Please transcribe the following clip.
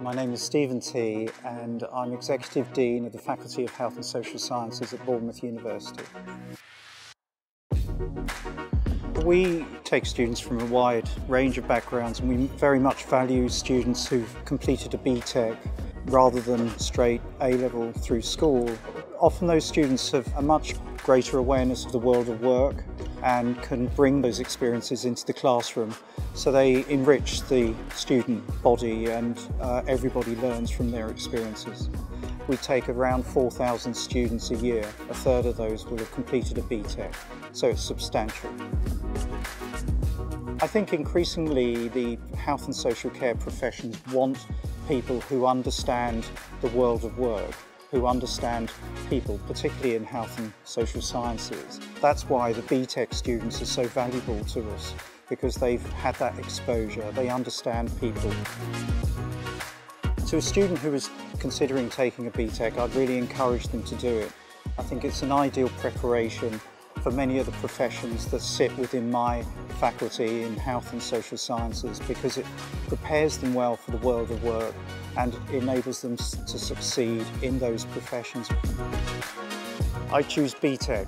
My name is Stephen Tee and I'm Executive Dean of the Faculty of Health and Social Sciences at Bournemouth University. We take students from a wide range of backgrounds and we very much value students who've completed a BTEC rather than straight A-level through school. Often those students have a much greater awareness of the world of work and can bring those experiences into the classroom so they enrich the student body and uh, everybody learns from their experiences. We take around 4,000 students a year. A third of those will have completed a BTEC, so it's substantial. I think increasingly the health and social care professions want people who understand the world of work, who understand people, particularly in health and social sciences. That's why the BTEC students are so valuable to us, because they've had that exposure, they understand people. To a student who is considering taking a BTEC, I'd really encourage them to do it. I think it's an ideal preparation for many of the professions that sit within my faculty in health and social sciences because it prepares them well for the world of work and enables them to succeed in those professions. I choose BTEC